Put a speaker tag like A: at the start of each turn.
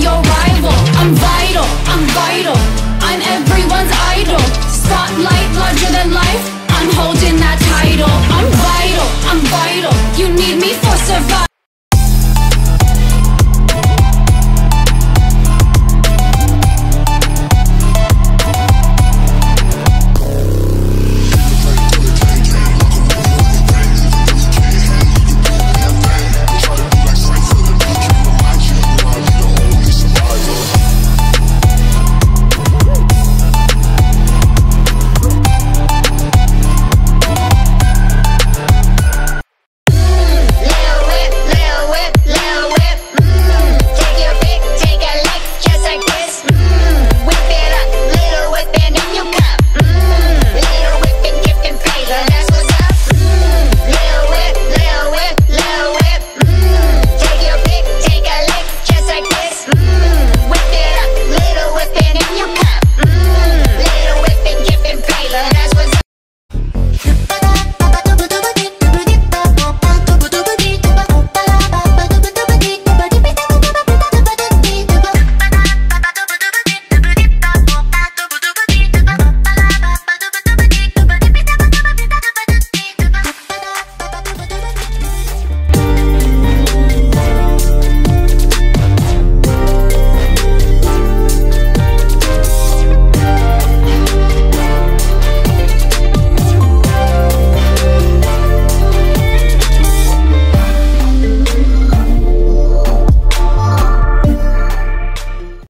A: your rival. I'm vital, I'm vital. I'm everyone's idol. Spotlight larger than life. I'm holding that title.